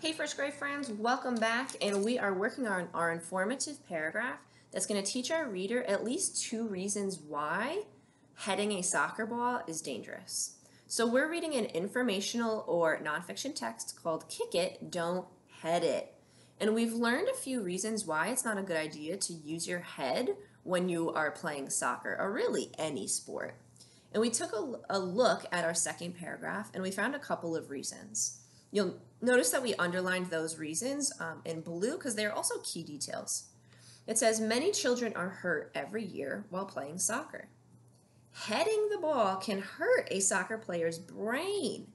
Hey first grade friends, welcome back and we are working on our informative paragraph that's going to teach our reader at least two reasons why heading a soccer ball is dangerous. So we're reading an informational or nonfiction text called Kick It, Don't Head It. And we've learned a few reasons why it's not a good idea to use your head when you are playing soccer or really any sport. And we took a, a look at our second paragraph and we found a couple of reasons. You'll notice that we underlined those reasons um, in blue because they are also key details. It says many children are hurt every year while playing soccer. Heading the ball can hurt a soccer player's brain.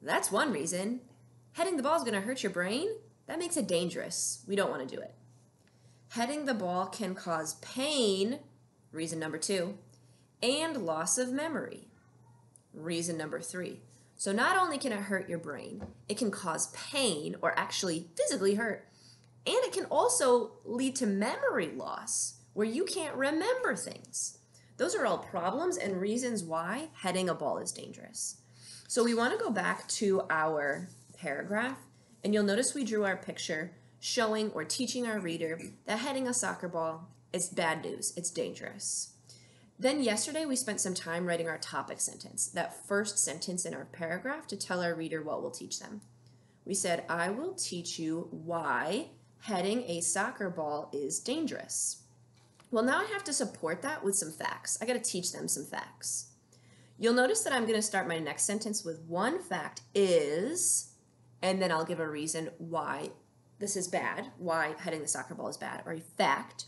That's one reason. Heading the ball is going to hurt your brain. That makes it dangerous. We don't want to do it. Heading the ball can cause pain, reason number two, and loss of memory, reason number three. So not only can it hurt your brain, it can cause pain or actually physically hurt. And it can also lead to memory loss where you can't remember things. Those are all problems and reasons why heading a ball is dangerous. So we want to go back to our paragraph and you'll notice we drew our picture showing or teaching our reader that heading a soccer ball is bad news, it's dangerous. Then yesterday we spent some time writing our topic sentence, that first sentence in our paragraph to tell our reader what we'll teach them. We said, I will teach you why heading a soccer ball is dangerous. Well, now I have to support that with some facts. I got to teach them some facts. You'll notice that I'm going to start my next sentence with one fact is, and then I'll give a reason why this is bad, why heading the soccer ball is bad, or a fact.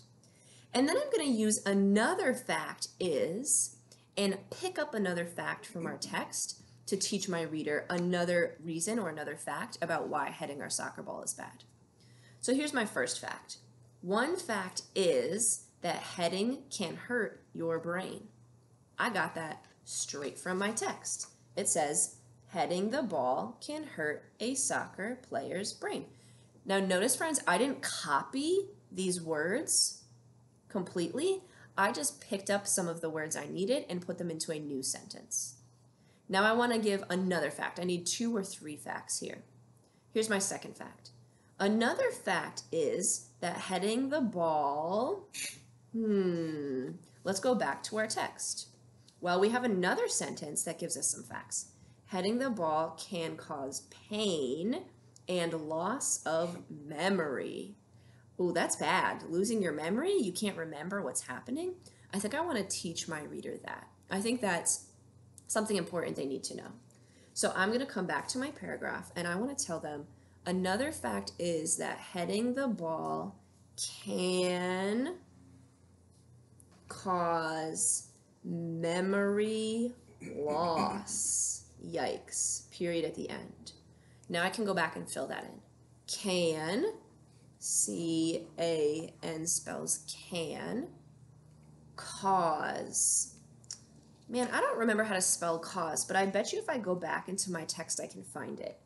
And then I'm going to use another fact is and pick up another fact from our text to teach my reader another reason or another fact about why heading our soccer ball is bad. So here's my first fact. One fact is that heading can hurt your brain. I got that straight from my text. It says, heading the ball can hurt a soccer player's brain. Now notice friends, I didn't copy these words completely. I just picked up some of the words I needed and put them into a new sentence. Now I want to give another fact. I need two or three facts here. Here's my second fact. Another fact is that heading the ball, hmm, let's go back to our text. Well, we have another sentence that gives us some facts. Heading the ball can cause pain and loss of memory. Oh, that's bad. Losing your memory, you can't remember what's happening. I think I want to teach my reader that. I think that's something important they need to know. So I'm going to come back to my paragraph and I want to tell them another fact is that heading the ball can cause memory loss. Yikes. Period at the end. Now I can go back and fill that in. Can C A N spells can. Cause. Man, I don't remember how to spell cause, but I bet you if I go back into my text, I can find it.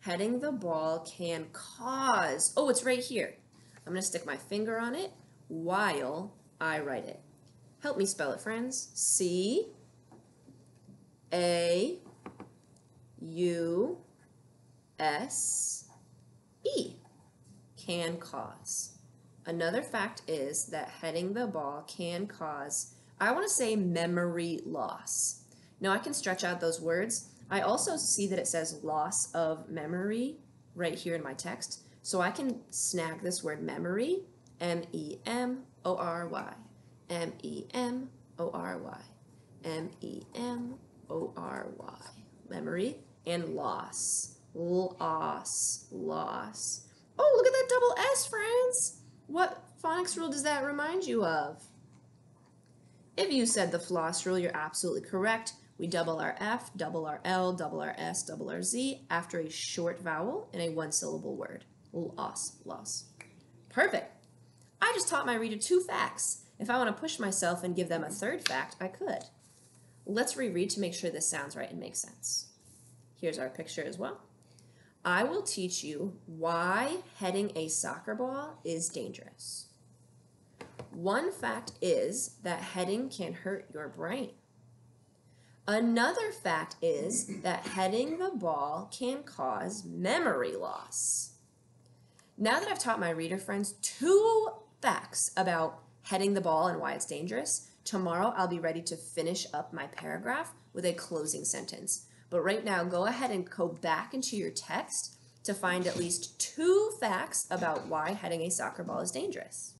Heading the ball can cause. Oh, it's right here. I'm going to stick my finger on it while I write it. Help me spell it, friends. C A U S E can cause. Another fact is that heading the ball can cause, I want to say memory loss. Now I can stretch out those words. I also see that it says loss of memory right here in my text. So I can snag this word memory, M-E-M-O-R-Y, M-E-M-O-R-Y, M-E-M-O-R-Y, memory, and loss, loss, loss. Oh, look at that double S, friends. What phonics rule does that remind you of? If you said the floss rule, you're absolutely correct. We double our F, double our L, double our S, double our Z after a short vowel in a one-syllable word. Loss, loss. Perfect. I just taught my reader two facts. If I want to push myself and give them a third fact, I could. Let's reread to make sure this sounds right and makes sense. Here's our picture as well. I will teach you why heading a soccer ball is dangerous. One fact is that heading can hurt your brain. Another fact is that heading the ball can cause memory loss. Now that I've taught my reader friends two facts about heading the ball and why it's dangerous, tomorrow I'll be ready to finish up my paragraph with a closing sentence. But right now, go ahead and go back into your text to find at least two facts about why heading a soccer ball is dangerous.